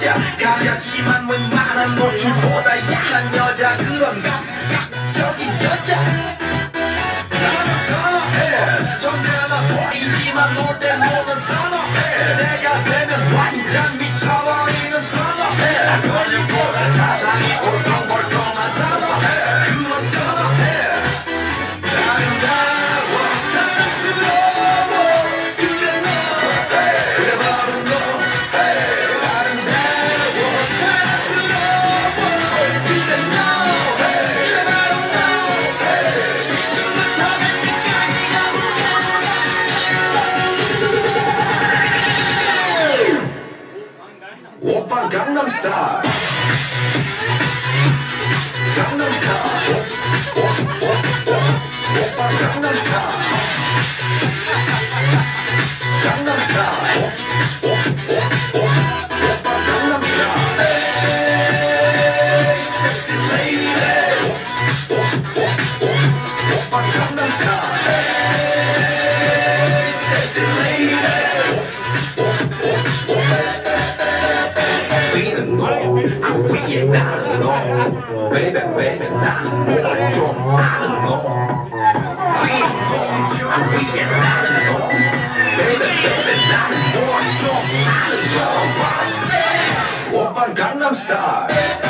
자, 가렸지만 웬만한 노출보다 야한 여자 그런 감각적인 여자. 나는 선호해. 정대나 보이지만 놀때 노는 선호해. 내가 오빤 강남스타일 강남스타일 오, 오, 오, 오, 오빤 강남스타일 강남스타일 오, 오, 오, 오, 오빤 강남스타일 에이, sexy lady 오, 오, 오, 오, 오빤 강남스 也拿得拢，白白白白拿得拢，拿得拢，你我我也拿得拢，白白白白拿得拢，拿得拢，哇塞，我扮江南 style。